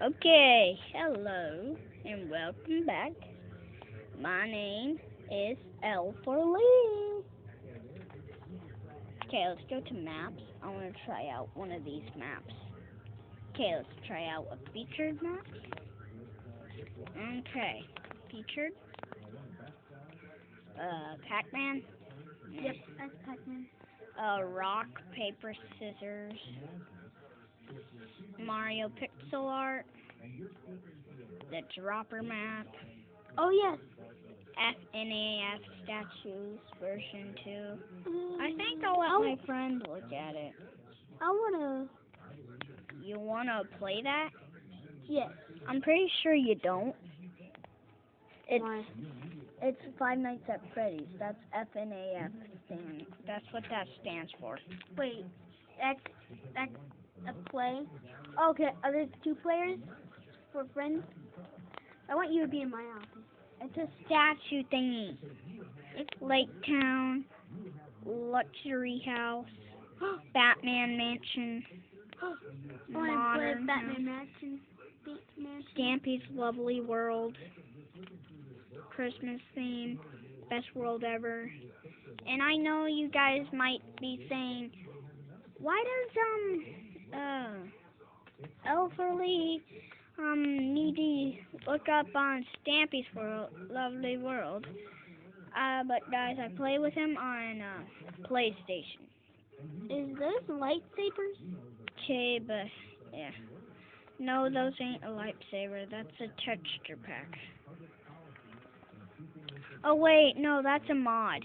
Okay, hello and welcome back. My name is L for Lee. Okay, let's go to maps. I want to try out one of these maps. Okay, let's try out a featured map. Okay, featured. Uh, Pac-Man. Yep, that's Pac-Man. Uh, rock, paper, scissors. Mario pixel art. The dropper map. Oh yes. FNAF statues version 2. Um, I think I'll let Oh. my friend look at it. I wanna. You wanna play that? Yes. I'm pretty sure you don't. It's Why? it's Five Nights at Freddy's. That's FNAF stand. That's what that stands for. Wait. X X a play. Okay. Are there two players for friends? I want you to be in my office. It's a statue thingy. It's Lake Town, Luxury House, Batman Mansion, I want to play Modern Batman Mansion. Stampy's Lovely World, Christmas theme, best world ever. And I know you guys might be saying, why does um uh Elferly um need to look up on Stampy's world, Lovely World? Uh, but guys, I play with him on uh, PlayStation. Is those lightsabers? Okay, but yeah. No, those ain't a lightsaber. That's a texture pack. Oh wait, no, that's a mod.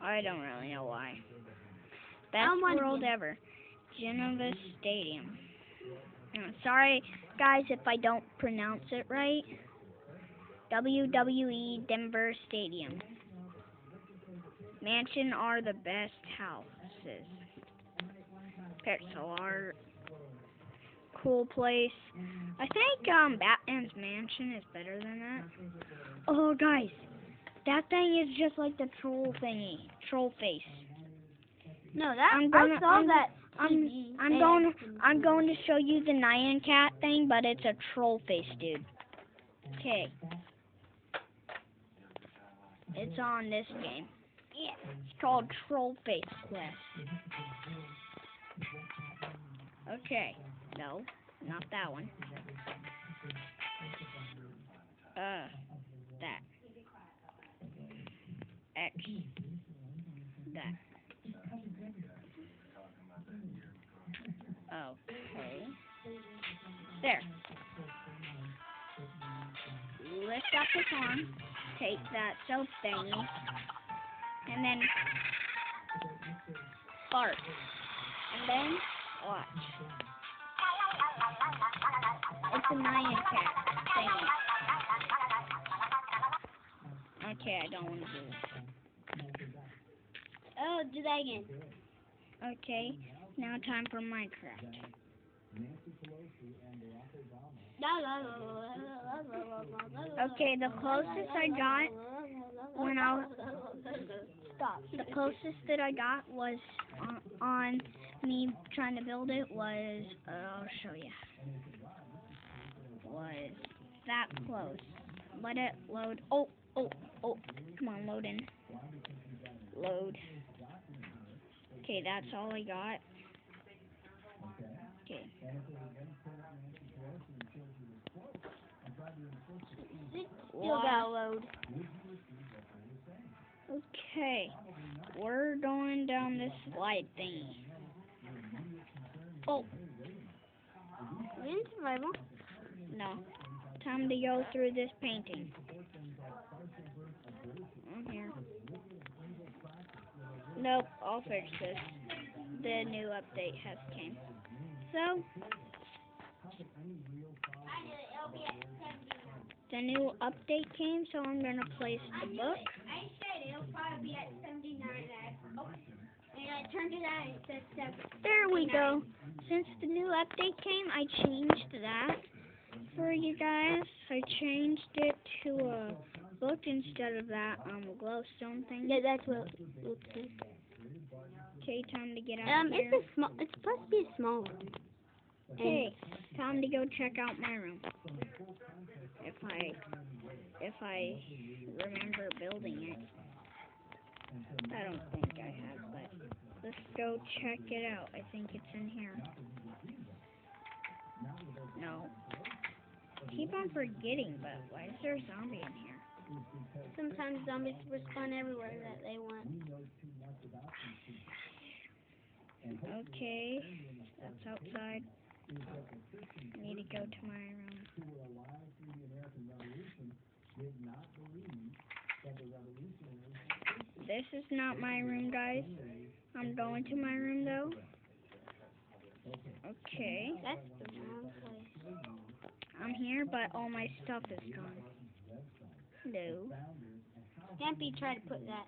I don't really know why. Best world ever. Geneva Stadium. Uh, Sorry, guys, if I don't pronounce it right. WWE Denver Stadium. Mansion are the best houses. Pixel art. Cool place. I think um Batman's mansion is better than that. Oh guys, that thing is just like the troll thingy, troll face. No, that I'm gonna- I saw I'm- that. I'm I'm going I'm going to show you the Nyan Cat thing, but it's a troll face, dude. Okay. It's on this game. Yeah, it's called Troll Face Quest. Okay. No, not that one. Uh, that. X. There. Lift up his arm, take that soap thingy, and then fart. And then watch. It's a Nyan cat thingy. Okay, I don't want to do this. Oh, do that again. Okay, now time for Minecraft. Okay, the closest I got when I Stop. The closest that I got was on, on me trying to build it was, uh, I'll show you, was that close. Let it load. Oh, oh, oh, come on, load in. Load. Okay, that's all I got. Okay. Still got load. Okay, we're going down this slide thingy. Oh, in survival. no. Time to go through this painting. I'm here. Nope, I'll fix this. The new update has came. So, the new update came, so I'm gonna place the book. I said it'll probably be at 79 oh, and I turned it on and it said 7. There we go. Since the new update came, I changed that for you guys. I changed it to a book instead of that um glowstone thing. Yeah, that's what it looks like. Okay, time to get out Um, here. it's a small. It's supposed to be a small one. Okay, mm. time to go check out my room. If I if I remember building it. I don't think I have, but let's go check it out. I think it's in here. No. Keep on forgetting, but why is there a zombie in here? Sometimes zombies respawn everywhere that they want. Okay, that's outside. I need to go to my room. This is not my room, guys. I'm going to my room though. Okay, That's the wrong place. I'm here, but all my stuff is gone. No. Stampy tried to put that.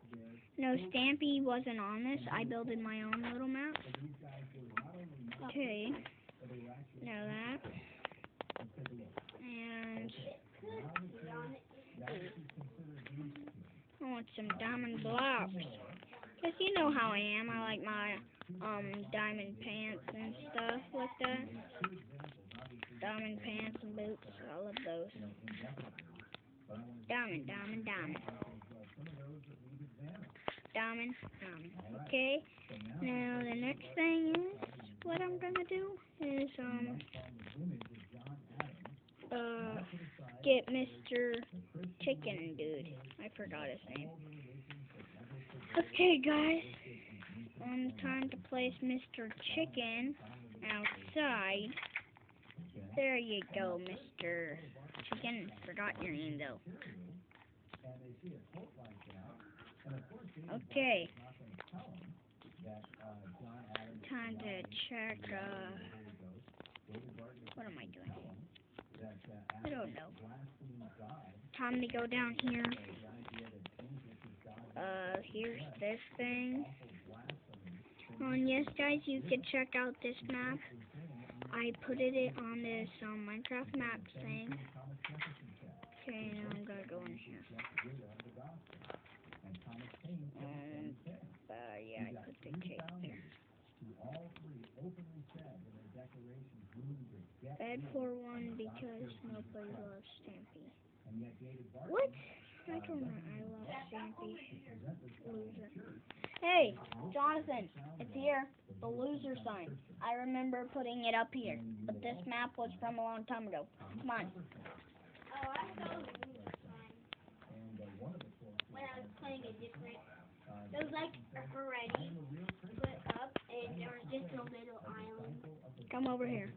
No, Stampy wasn't on this. I builded my own little map. Oh. Okay. Know that. And I want some diamond blocks. Cause you know how I am. I like my um diamond pants and stuff like that. Diamond pants and boots. I love those. Diamond, diamond, diamond. Diamond, diamond. Okay. Now the next thing is what I'm gonna do is um uh get Mr. Chicken Dude. I forgot his name. Okay guys. Um time to place Mr. Chicken outside. There you go, Mr. Chicken. Forgot your name though. Okay. Time to check, uh, what am I doing? I don't know. Time to go down here. Uh, here's this thing. Oh, and yes, guys, you can check out this map. I put it on this um, Minecraft map thing. Okay, now I'm gonna go in here. And, uh, yeah, I put the cake there. For one because nobody loves Stampy. What? I don't. I love Stampy. Loser. Hey, Jonathan, it's here. The loser sign. I remember putting it up here, but this map was from a long time ago. Come on. Oh, I saw the loser sign. When I was playing a different. It was like already put up, and there was just a little island. Come over here.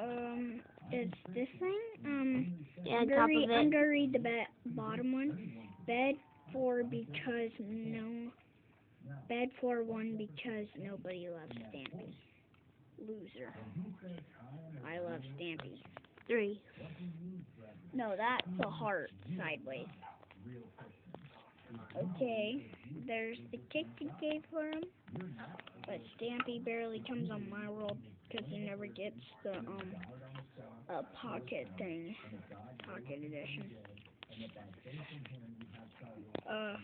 Um, is this thing? Um, Yeah, I'm gonna read, I'm gonna read the ba- bottom one. Bed for because no. Bed for one because nobody loves Stampy. Loser. I love Stampy. Three. No, that's a heart sideways. Okay, there's the kick gave for him, Stampy barely comes on my world because he never gets the um uh, pocket thing, pocket edition. Uh,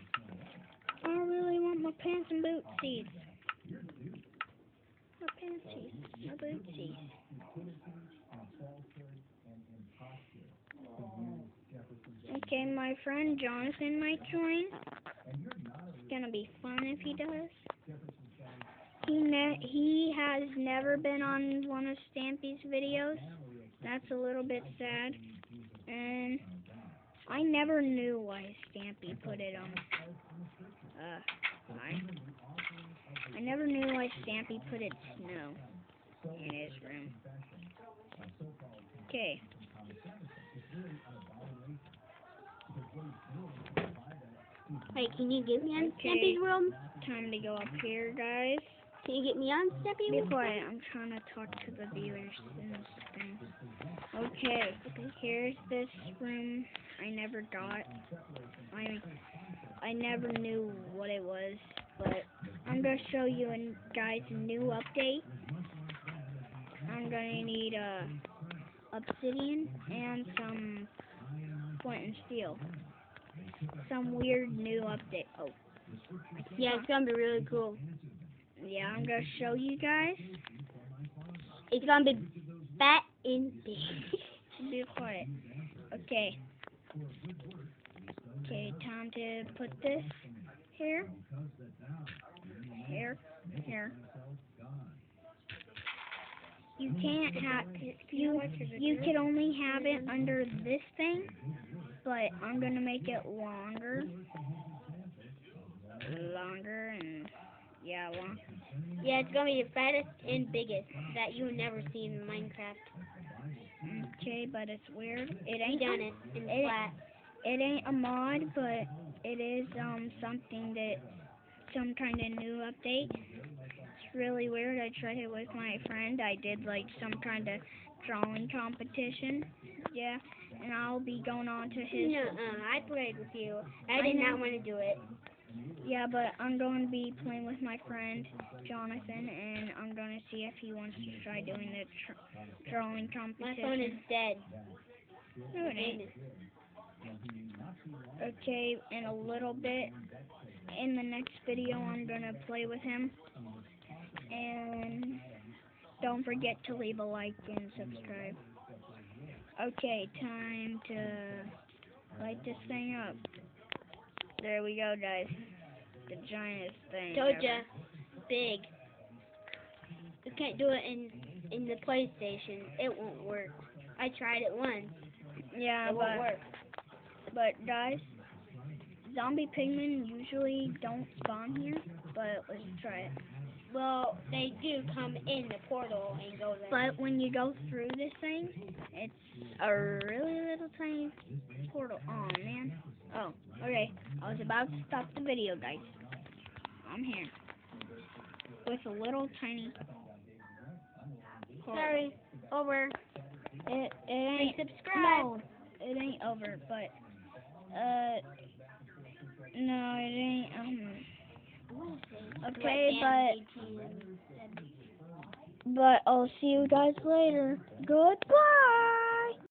I don't really want my pants and boot seats. My pantsies, my bootsies. Okay, my friend Jonathan might join. It's gonna be fun if he does. He ne- he has never been on one of Stampy's videos. That's a little bit sad. And I never knew why Stampy put it on. Uh, why? I never knew why Stampy put it snow in his room. Okay. Hey, can you give me on Okay. Stampy's room? Time to go up here, guys. Can you get me on Steppy? Be room? quiet. I'm trying to talk to the viewers in this thing. Okay, here's this room I never got. I I never knew what it was, but I'm gonna show you and guys a new update. I'm gonna need uh, obsidian and some flint and steel. Some weird new update. Oh, Yeah, it's gonna be really cool. Yeah, I'm gonna show you guys. It's gonna be fat and big. Be quiet. Okay. Okay, time to put this here. Here. Here. You can't have you you can only have it under this thing, but I'm gonna make it longer. Longer and yeah, long. Yeah, it's gonna be the fattest and biggest that you've never seen in Minecraft. Okay, but it's weird. It ain't done it in it- flat. it ain't a mod, but it is um something that some kind of new update. It's really weird. I tried it with my friend. I did like some kind of drawing competition. Yeah, and I'll be going on to his. No, uh, I played with you. I I did know. not want to do it. Yeah, but I'm going to be playing with my friend Jonathan, and I'm going to see if he wants to try doing the tr- drawing My competition. phone is dead. No, it ain't. Okay, in a little bit, in the next video, I'm gonna play with him. And don't forget to leave a like and subscribe. Okay, time to light this thing up. There we go, guys. The giantest thing. Told ya, big. You can't do it in in the PlayStation. It won't work. I tried it once. Yeah, It won't work. but guys, zombie pigmen usually don't spawn here. But let's try it. Well, they do come in the portal and go there. But when you go through this thing, it's a really little tiny portal. Oh man. Oh, okay. I was about to stop the video, guys. I'm here with a little tiny. Sorry, over. It it ain't. subscribe. No, it ain't over. But uh, no, it ain't. Um. Okay, but but I'll see you guys later. Goodbye.